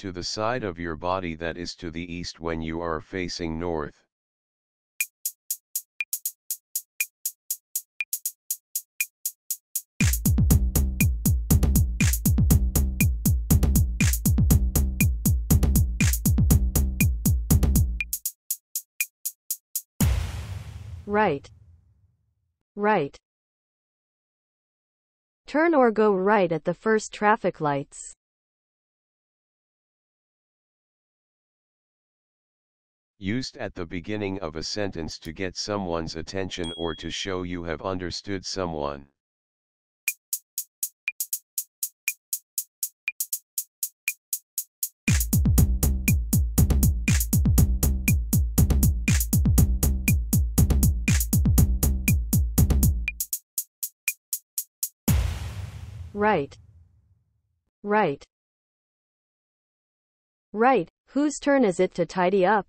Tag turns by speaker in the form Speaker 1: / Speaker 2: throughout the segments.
Speaker 1: To the side of your body that is to the east when you are facing north.
Speaker 2: Right. Right. Turn or go right at the first traffic lights.
Speaker 1: Used at the beginning of a sentence to get someone's attention or to show you have understood someone.
Speaker 2: Right. Right. Right, whose turn is it to tidy up?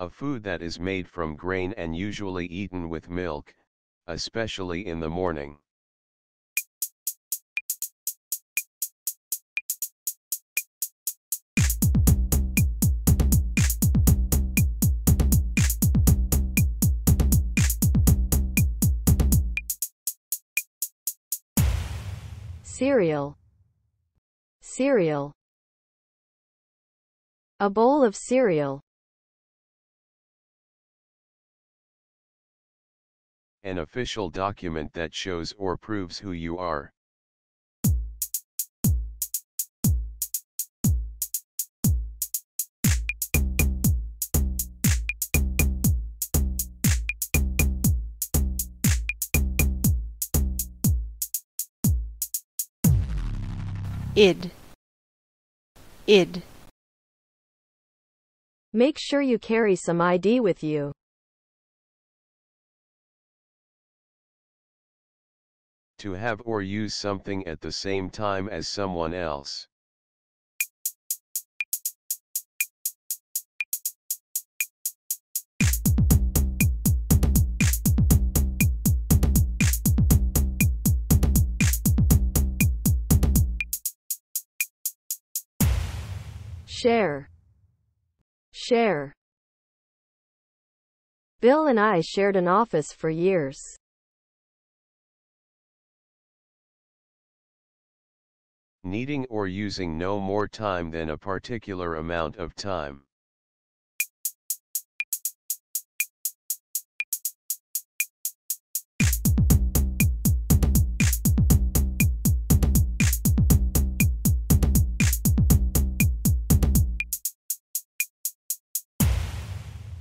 Speaker 1: A food that is made from grain and usually eaten with milk, especially in the morning.
Speaker 2: Cereal. Cereal. A bowl of cereal.
Speaker 1: An official document that shows or proves who you are.
Speaker 3: id id
Speaker 2: Make sure you carry some ID with you.
Speaker 1: To have or use something at the same time as someone else.
Speaker 2: Share. Share. Bill and I shared an office for years.
Speaker 1: Needing or using no more time than a particular amount of time.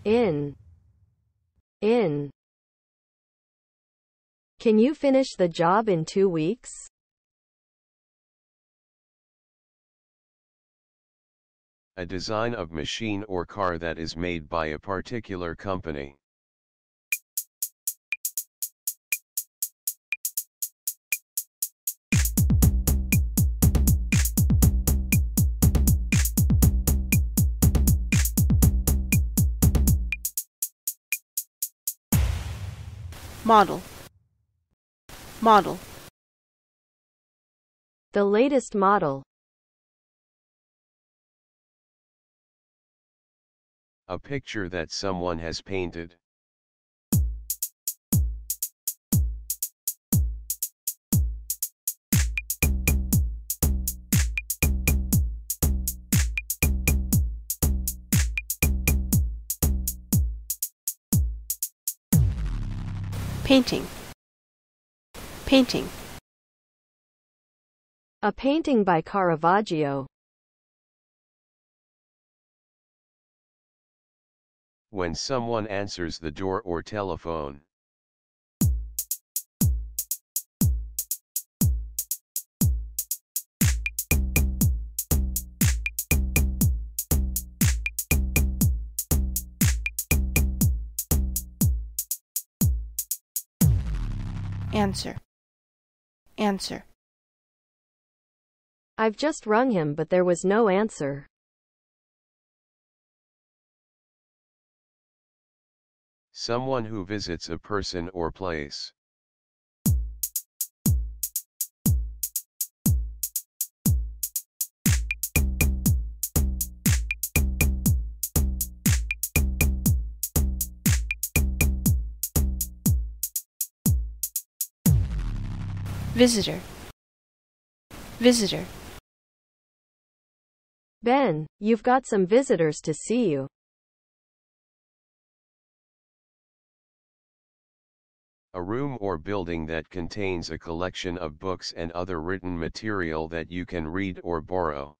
Speaker 2: In. In. Can you finish the job in two weeks?
Speaker 1: A design of machine or car that is made by a particular company.
Speaker 3: model model
Speaker 2: The latest model.
Speaker 1: A picture that someone has painted.
Speaker 3: painting painting
Speaker 2: A painting by Caravaggio.
Speaker 1: When someone answers the door or telephone.
Speaker 3: answer answer
Speaker 2: I've just rung him but there was no answer.
Speaker 1: Someone who visits a person or place.
Speaker 3: Visitor. Visitor.
Speaker 2: Ben, you've got some visitors to see you.
Speaker 1: A room or building that contains a collection of books and other written material that you can read or borrow.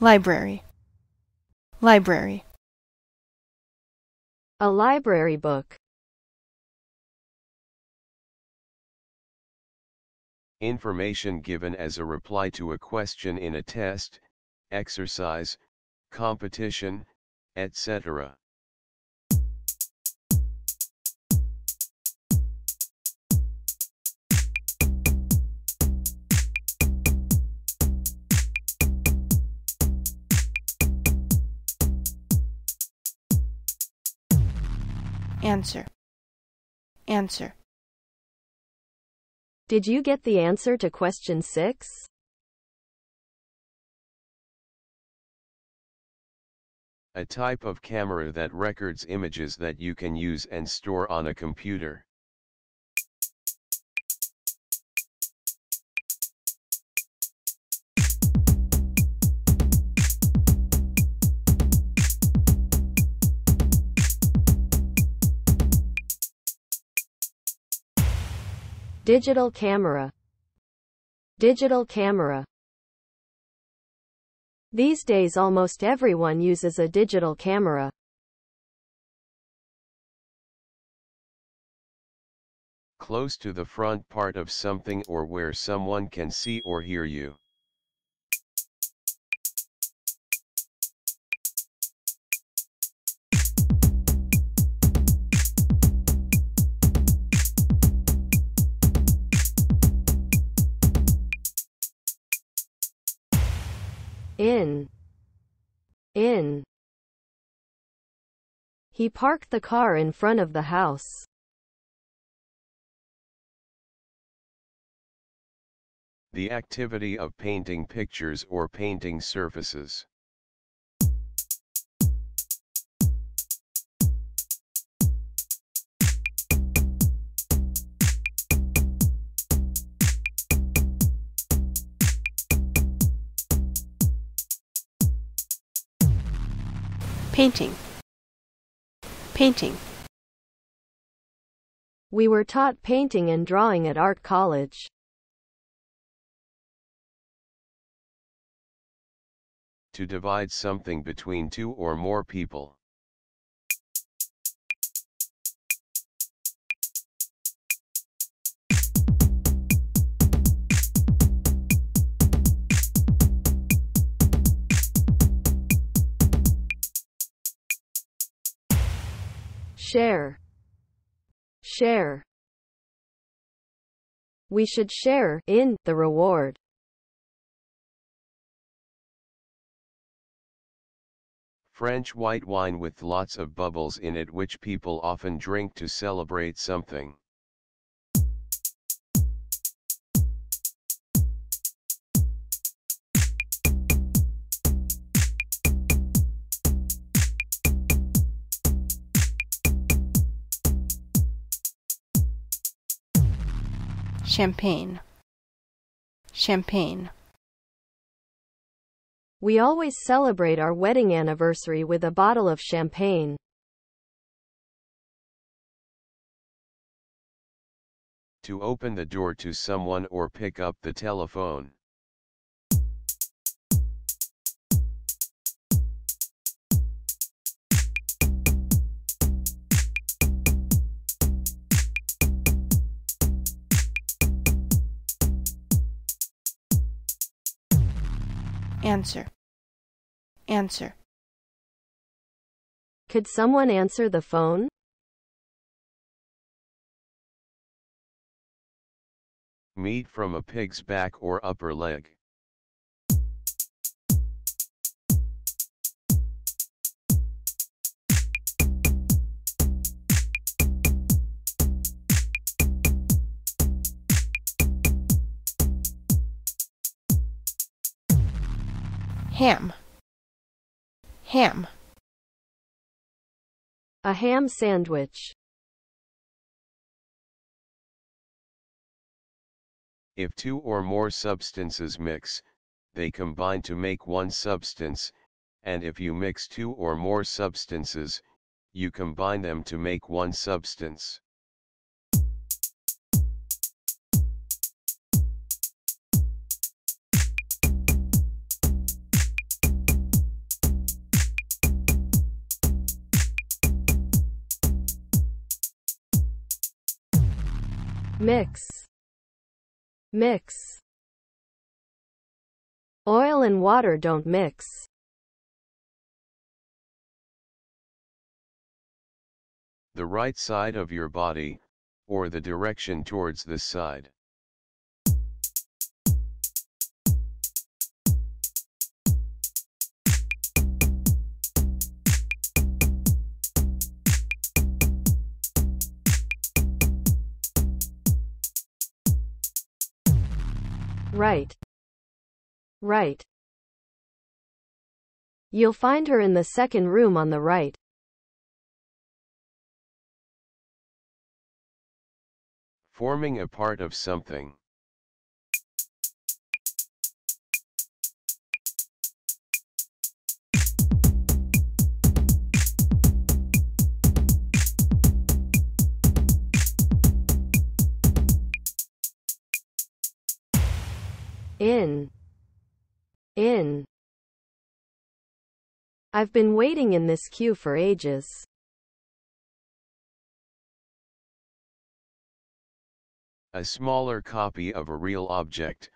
Speaker 3: library, library,
Speaker 2: A library book.
Speaker 1: Information given as a reply to a question in a test, exercise, competition, etc.
Speaker 3: answer, answer,
Speaker 2: Did you get the answer to question 6?
Speaker 1: A type of camera that records images that you can use and store on a computer.
Speaker 2: Digital camera. Digital camera. These days almost everyone uses a digital camera.
Speaker 1: Close to the front part of something or where someone can see or hear you.
Speaker 2: In. In. He parked the car in front of the house.
Speaker 1: The activity of painting pictures or painting surfaces.
Speaker 3: Painting, painting,
Speaker 2: We were taught painting and drawing at art college.
Speaker 1: To divide something between two or more people.
Speaker 2: Share. Share. We should share in the reward.
Speaker 1: French white wine with lots of bubbles in it which people often drink to celebrate something.
Speaker 3: Champagne, champagne,
Speaker 2: We always celebrate our wedding anniversary with a bottle of champagne.
Speaker 1: To open the door to someone or pick up the telephone.
Speaker 3: Answer, answer,
Speaker 2: Could someone answer the phone?
Speaker 1: Meat from a pig's back or upper leg.
Speaker 3: Ham, ham,
Speaker 2: A ham sandwich.
Speaker 1: If two or more substances mix, they combine to make one substance, and if you mix two or more substances, you combine them to make one substance.
Speaker 2: Mix. Mix. Oil and water don't mix.
Speaker 1: The right side of your body, or the direction towards this side.
Speaker 2: Right. Right. You'll find her in the second room on the right.
Speaker 1: Forming a part of something.
Speaker 2: In. In. I've been waiting in this queue for ages.
Speaker 1: A smaller copy of a real object,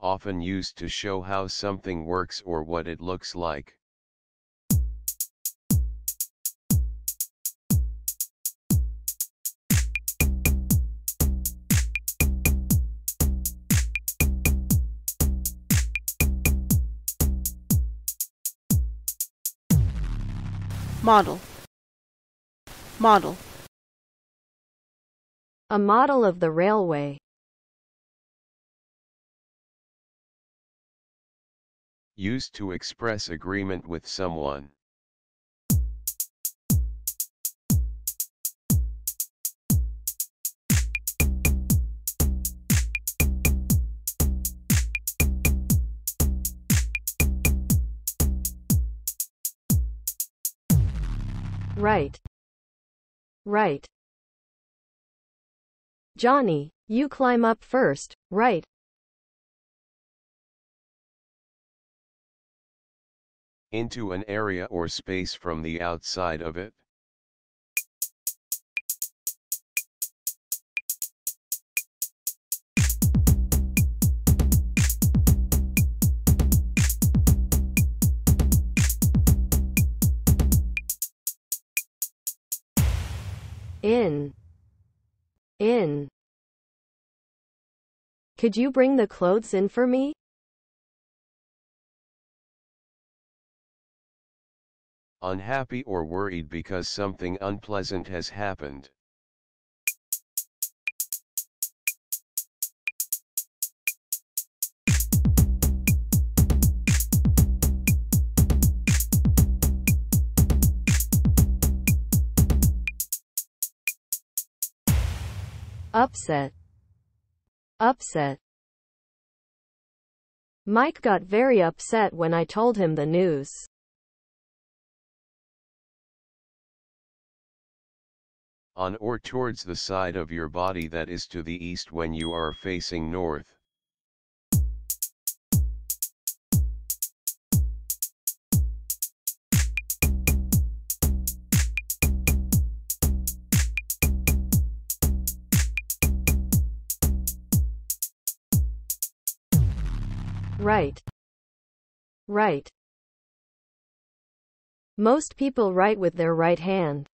Speaker 1: often used to show how something works or what it looks like.
Speaker 3: Model, model,
Speaker 2: A model of the railway.
Speaker 1: Used to express agreement with someone.
Speaker 2: Right. Right. Johnny, you climb up first, right?
Speaker 1: Into an area or space from the outside of it.
Speaker 2: In. In. Could you bring the clothes in for me?
Speaker 1: Unhappy or worried because something unpleasant has happened.
Speaker 2: Upset. Upset. Mike got very upset when I told him the news.
Speaker 1: On or towards the side of your body that is to the east when you are facing north.
Speaker 2: Right. Right. Most people write with their right hand.